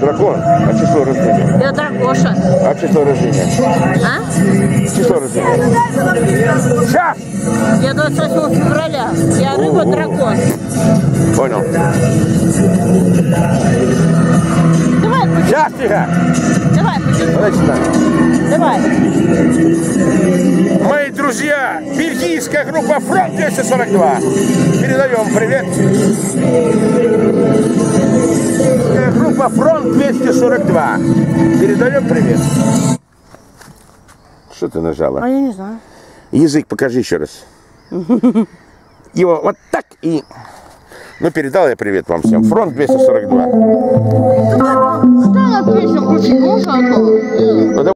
дракон, а число рождения? Я дракоша. А число рождения? А? Число рождения? Сейчас! Я 28 февраля. Я рыба дракон. Понял. Давай, пути- Сейчас, тихо! давай, сюда. давай. Мои друзья, бельгийская группа Фронт 242. Передаем привет. Группа Фронт 242. Передаем привет. Что ты нажала? А я не знаю. Язык покажи еще раз. Его вот так и... Ну, передал я привет вам всем. Фронт 242. Что на песню включить? Можно одну? Ну,